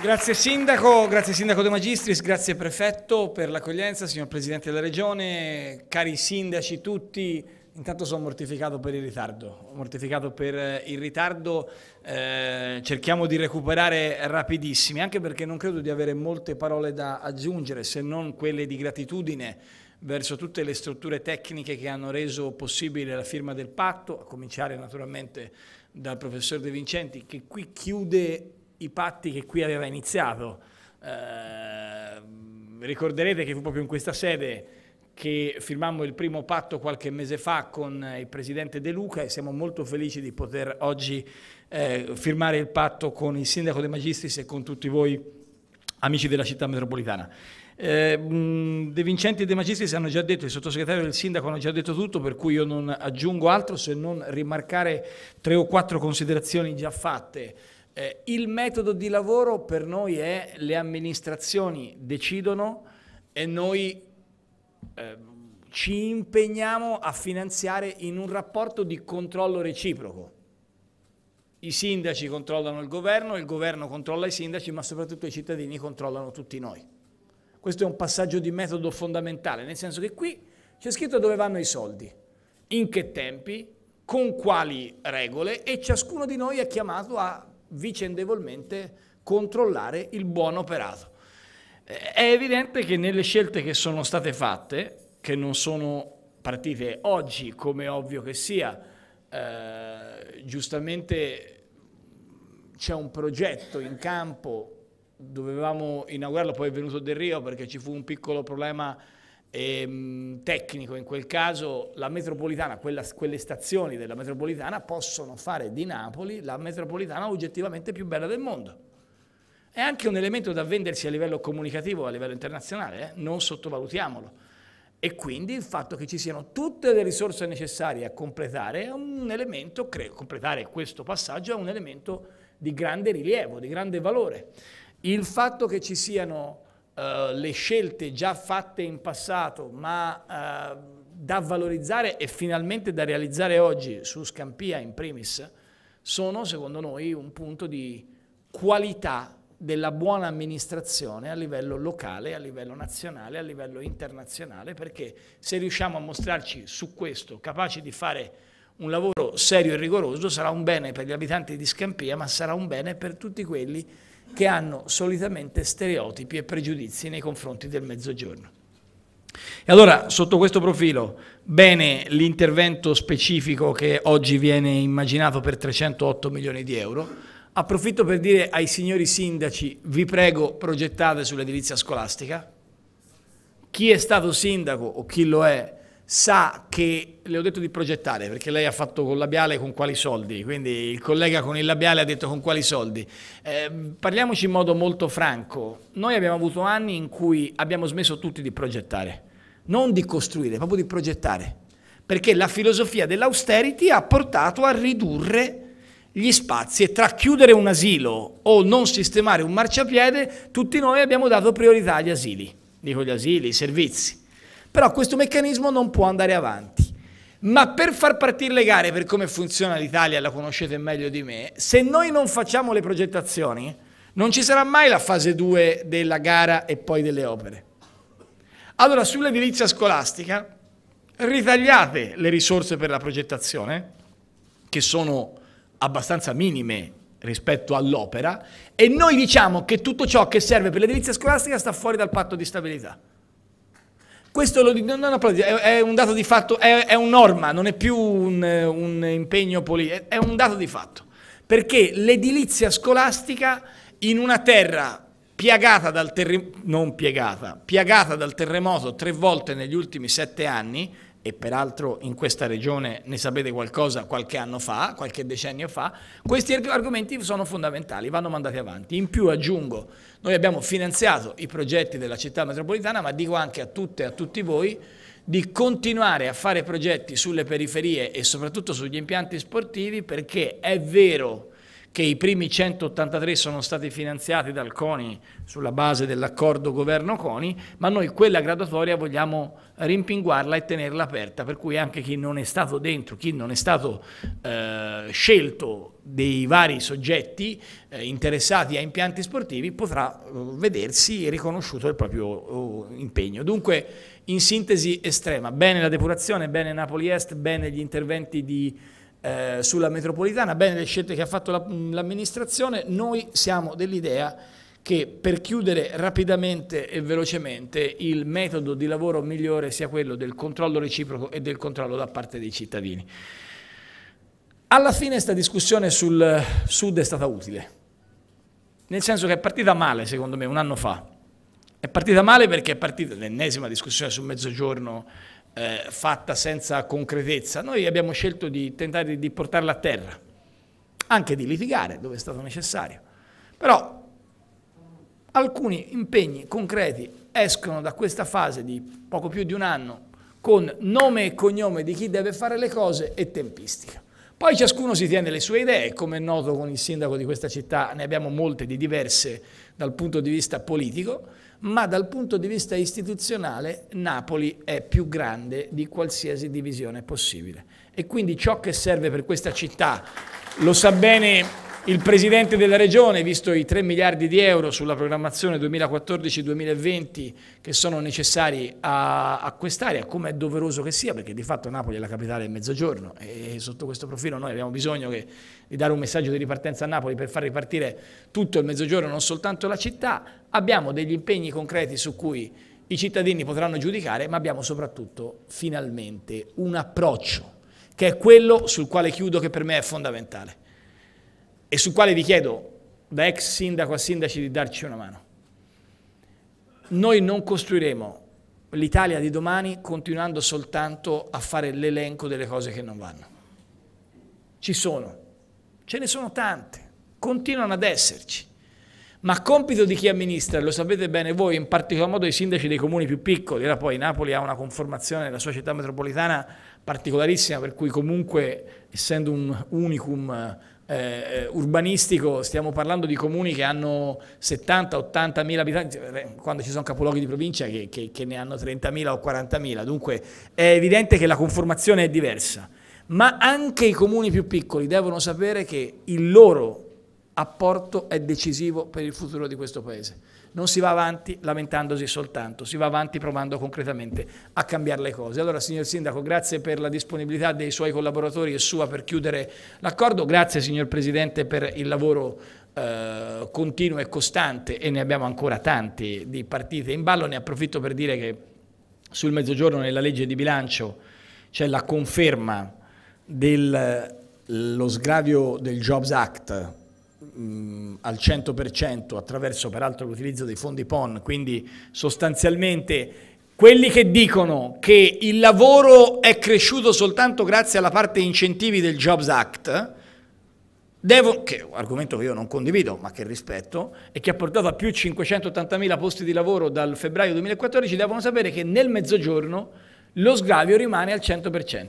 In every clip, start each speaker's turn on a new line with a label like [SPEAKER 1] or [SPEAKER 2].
[SPEAKER 1] Grazie Sindaco, grazie Sindaco De Magistris, grazie Prefetto per l'accoglienza, signor Presidente della Regione, cari sindaci tutti, intanto sono mortificato per il ritardo, mortificato per eh, il ritardo, eh, cerchiamo di recuperare rapidissimi, anche perché non credo di avere molte parole da aggiungere, se non quelle di gratitudine verso tutte le strutture tecniche che hanno reso possibile la firma del patto, a cominciare naturalmente dal professor De Vincenti, che qui chiude i patti che qui aveva iniziato. Eh, ricorderete che fu proprio in questa sede che firmammo il primo patto qualche mese fa con il Presidente De Luca e siamo molto felici di poter oggi eh, firmare il patto con il Sindaco De Magistris e con tutti voi amici della città metropolitana. Eh, De Vincenti e De Magistris hanno già detto, il sottosegretario il sindaco hanno già detto tutto, per cui io non aggiungo altro se non rimarcare tre o quattro considerazioni già fatte. Eh, il metodo di lavoro per noi è le amministrazioni decidono e noi eh, ci impegniamo a finanziare in un rapporto di controllo reciproco. I sindaci controllano il governo, il governo controlla i sindaci, ma soprattutto i cittadini controllano tutti noi. Questo è un passaggio di metodo fondamentale, nel senso che qui c'è scritto dove vanno i soldi, in che tempi, con quali regole e ciascuno di noi è chiamato a vicendevolmente controllare il buon operato. È evidente che nelle scelte che sono state fatte, che non sono partite oggi, come ovvio che sia, eh, giustamente c'è un progetto in campo, dovevamo inaugurarlo, poi è venuto Del Rio perché ci fu un piccolo problema ehm, tecnico in quel caso la metropolitana, quella, quelle stazioni della metropolitana possono fare di Napoli la metropolitana oggettivamente più bella del mondo. È anche un elemento da vendersi a livello comunicativo, a livello internazionale, eh? non sottovalutiamolo. E quindi il fatto che ci siano tutte le risorse necessarie a completare elemento, credo, completare questo passaggio è un elemento di grande rilievo, di grande valore. Il fatto che ci siano uh, le scelte già fatte in passato, ma uh, da valorizzare e finalmente da realizzare oggi su Scampia in primis, sono secondo noi un punto di qualità della buona amministrazione a livello locale, a livello nazionale, a livello internazionale, perché se riusciamo a mostrarci su questo capaci di fare un lavoro serio e rigoroso sarà un bene per gli abitanti di Scampia, ma sarà un bene per tutti quelli che hanno solitamente stereotipi e pregiudizi nei confronti del mezzogiorno. E allora, sotto questo profilo, bene l'intervento specifico che oggi viene immaginato per 308 milioni di euro. Approfitto per dire ai signori sindaci, vi prego, progettate sull'edilizia scolastica. Chi è stato sindaco o chi lo è sa che, le ho detto di progettare perché lei ha fatto con labiale con quali soldi, quindi il collega con il labiale ha detto con quali soldi. Eh, parliamoci in modo molto franco, noi abbiamo avuto anni in cui abbiamo smesso tutti di progettare, non di costruire, proprio di progettare, perché la filosofia dell'austerity ha portato a ridurre gli spazi e tra chiudere un asilo o non sistemare un marciapiede, tutti noi abbiamo dato priorità agli asili, dico gli asili, i servizi. Però questo meccanismo non può andare avanti. Ma per far partire le gare, per come funziona l'Italia, la conoscete meglio di me, se noi non facciamo le progettazioni, non ci sarà mai la fase 2 della gara e poi delle opere. Allora, sull'edilizia scolastica, ritagliate le risorse per la progettazione, che sono abbastanza minime rispetto all'opera, e noi diciamo che tutto ciò che serve per l'edilizia scolastica sta fuori dal patto di stabilità. Questo lo, non è, è, un dato di fatto, è, è un norma, non è più un, un impegno politico, è un dato di fatto. Perché l'edilizia scolastica in una terra piagata dal piegata, piagata dal terremoto tre volte negli ultimi sette anni, e peraltro in questa regione ne sapete qualcosa qualche anno fa, qualche decennio fa, questi argomenti sono fondamentali, vanno mandati avanti. In più aggiungo, noi abbiamo finanziato i progetti della città metropolitana, ma dico anche a tutte e a tutti voi di continuare a fare progetti sulle periferie e soprattutto sugli impianti sportivi perché è vero che i primi 183 sono stati finanziati dal CONI sulla base dell'accordo governo-CONI, ma noi quella graduatoria vogliamo rimpinguarla e tenerla aperta, per cui anche chi non è stato dentro, chi non è stato eh, scelto dei vari soggetti eh, interessati a impianti sportivi potrà eh, vedersi riconosciuto il proprio oh, impegno. Dunque, in sintesi estrema, bene la depurazione, bene Napoli Est, bene gli interventi di eh, sulla metropolitana, bene le scelte che ha fatto l'amministrazione, noi siamo dell'idea che per chiudere rapidamente e velocemente il metodo di lavoro migliore sia quello del controllo reciproco e del controllo da parte dei cittadini. Alla fine questa discussione sul Sud è stata utile, nel senso che è partita male secondo me un anno fa, è partita male perché è partita l'ennesima discussione sul mezzogiorno eh, fatta senza concretezza. Noi abbiamo scelto di tentare di portarla a terra, anche di litigare dove è stato necessario. Però alcuni impegni concreti escono da questa fase di poco più di un anno con nome e cognome di chi deve fare le cose e tempistica. Poi ciascuno si tiene le sue idee, come è noto con il sindaco di questa città ne abbiamo molte di diverse dal punto di vista politico, ma dal punto di vista istituzionale Napoli è più grande di qualsiasi divisione possibile. E quindi ciò che serve per questa città, lo sa bene il Presidente della Regione, visto i 3 miliardi di euro sulla programmazione 2014-2020 che sono necessari a, a quest'area, come è doveroso che sia, perché di fatto Napoli è la capitale del mezzogiorno e sotto questo profilo noi abbiamo bisogno che, di dare un messaggio di ripartenza a Napoli per far ripartire tutto il mezzogiorno, non soltanto la città. Abbiamo degli impegni concreti su cui i cittadini potranno giudicare, ma abbiamo soprattutto finalmente un approccio, che è quello sul quale chiudo, che per me è fondamentale e sul quale vi chiedo da ex sindaco a sindaci di darci una mano. Noi non costruiremo l'Italia di domani continuando soltanto a fare l'elenco delle cose che non vanno. Ci sono, ce ne sono tante, continuano ad esserci. Ma compito di chi amministra, lo sapete bene voi, in particolar modo i sindaci dei comuni più piccoli, ora poi Napoli ha una conformazione della sua città metropolitana particolarissima, per cui comunque, essendo un unicum eh, urbanistico stiamo parlando di comuni che hanno 70-80 mila abitanti, eh, quando ci sono capoluoghi di provincia che, che, che ne hanno 30 mila o 40 mila, dunque è evidente che la conformazione è diversa, ma anche i comuni più piccoli devono sapere che il loro apporto è decisivo per il futuro di questo Paese. Non si va avanti lamentandosi soltanto, si va avanti provando concretamente a cambiare le cose. Allora, signor Sindaco, grazie per la disponibilità dei suoi collaboratori e sua per chiudere l'accordo, grazie signor Presidente per il lavoro eh, continuo e costante e ne abbiamo ancora tanti di partite in ballo. Ne approfitto per dire che sul mezzogiorno nella legge di bilancio c'è la conferma dello sgravio del Jobs Act mh, al 100% attraverso peraltro l'utilizzo dei fondi PON, quindi sostanzialmente quelli che dicono che il lavoro è cresciuto soltanto grazie alla parte incentivi del Jobs Act, devo, che è un argomento che io non condivido ma che rispetto e che ha portato a più 580.000 posti di lavoro dal febbraio 2014, devono sapere che nel mezzogiorno lo sgravio rimane al 100%.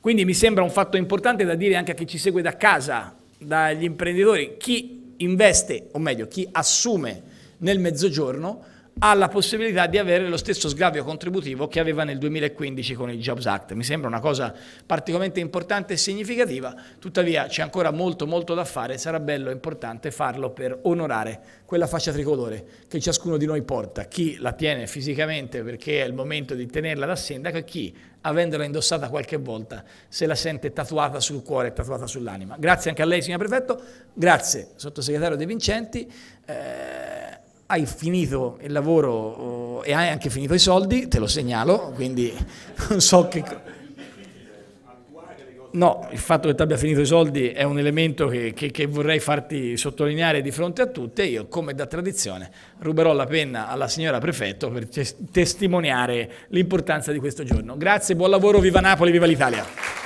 [SPEAKER 1] Quindi mi sembra un fatto importante da dire anche a chi ci segue da casa, dagli imprenditori, chi investe, o meglio, chi assume nel mezzogiorno ha la possibilità di avere lo stesso sgravio contributivo che aveva nel 2015 con il Jobs Act. Mi sembra una cosa particolarmente importante e significativa, tuttavia c'è ancora molto molto da fare, sarà bello e importante farlo per onorare quella fascia tricolore che ciascuno di noi porta, chi la tiene fisicamente perché è il momento di tenerla da sindaco e chi, avendola indossata qualche volta, se la sente tatuata sul cuore e tatuata sull'anima. Grazie anche a lei, signor Prefetto, grazie sottosegretario De Vincenti. Eh, hai finito il lavoro oh, e hai anche finito i soldi, te lo segnalo, quindi non so che... No, il fatto che tu abbia finito i soldi è un elemento che, che, che, vorrei farti sottolineare di fronte a tutte. Io, come da tradizione, ruberò la penna alla signora Prefetto per testimoniare l'importanza di questo giorno. Grazie, buon lavoro, viva Napoli, viva l'Italia!